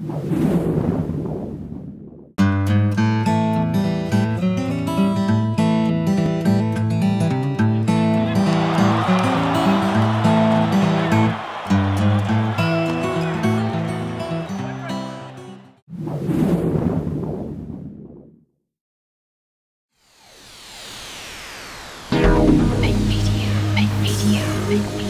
Make media, make media, make media.